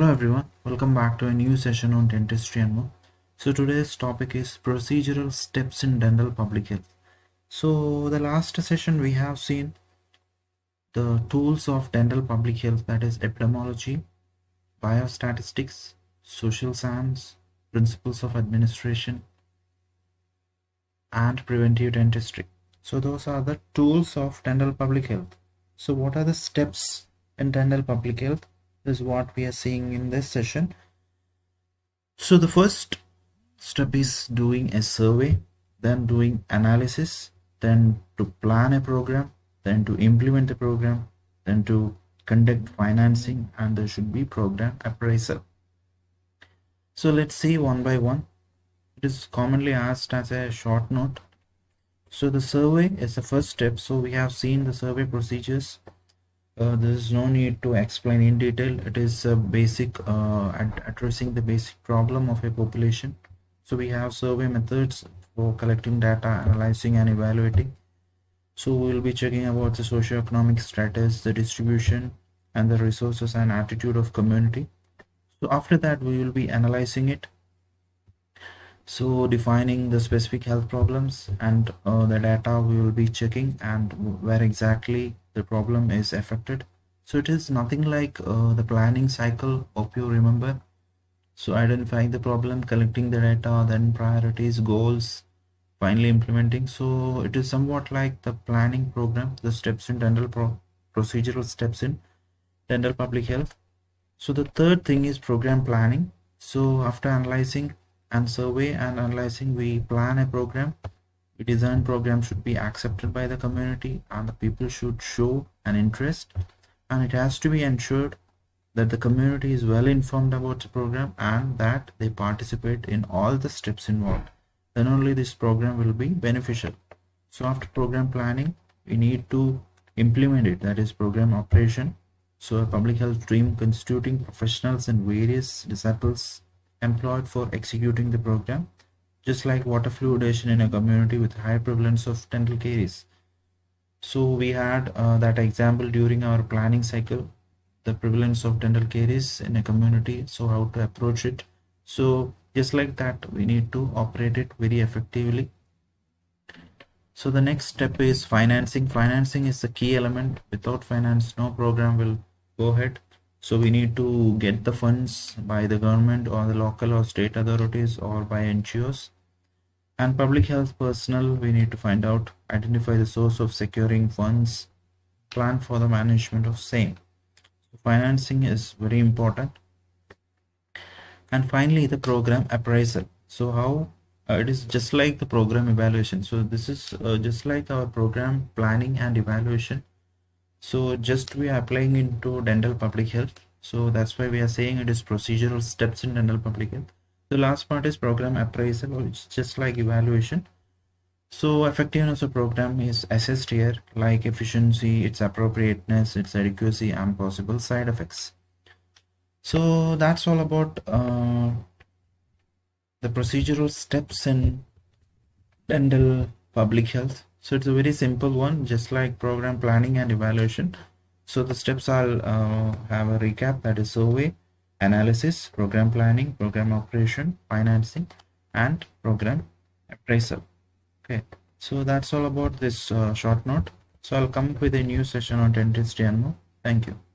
everyone, welcome back to a new session on dentistry and more. So today's topic is procedural steps in dental public health. So the last session we have seen the tools of dental public health that is epidemiology, biostatistics, social science, principles of administration and preventive dentistry. So those are the tools of dental public health. So what are the steps in dental public health? Is what we are seeing in this session. So the first step is doing a survey, then doing analysis, then to plan a program, then to implement the program, then to conduct financing, and there should be program appraisal. So let's see one by one. It is commonly asked as a short note. So the survey is the first step. So we have seen the survey procedures uh, there is no need to explain in detail. It is a basic uh, ad addressing the basic problem of a population. So we have survey methods for collecting data analyzing and evaluating. So we will be checking about the socio-economic status the distribution and the resources and attitude of community. So after that we will be analyzing it. So defining the specific health problems and uh, the data we will be checking and where exactly the problem is affected. So it is nothing like uh, the planning cycle hope you remember? So identifying the problem collecting the data then priorities goals finally implementing. So it is somewhat like the planning program the steps in dental pro procedural steps in dental public health. So the third thing is program planning. So after analyzing and survey and analyzing we plan a program the design program should be accepted by the community and the people should show an interest. And it has to be ensured that the community is well informed about the program and that they participate in all the steps involved. Then only this program will be beneficial. So after program planning we need to implement it that is program operation. So a public health team constituting professionals and various disciples employed for executing the program, just like water fluoridation in a community with high prevalence of dental caries. So we had uh, that example during our planning cycle, the prevalence of dental caries in a community, so how to approach it. So just like that, we need to operate it very effectively. So the next step is financing. Financing is the key element. Without finance, no program will go ahead so we need to get the funds by the government or the local or state authorities or by NGOs and public health personnel we need to find out identify the source of securing funds plan for the management of same. Financing is very important. And finally the program appraisal. So how uh, it is just like the program evaluation. So this is uh, just like our program planning and evaluation so just we are applying into dental public health. So that's why we are saying it is procedural steps in dental public health. The last part is program appraisal which is just like evaluation. So effectiveness of program is assessed here like efficiency its appropriateness its adequacy and possible side effects. So that's all about uh, the procedural steps in dental public health. So it's a very simple one just like program planning and evaluation. So the steps i'll uh, have a recap that is survey analysis program planning program operation financing and program appraisal. Okay. So that's all about this uh, short note. So i'll come up with a new session on dentistry and more. Thank you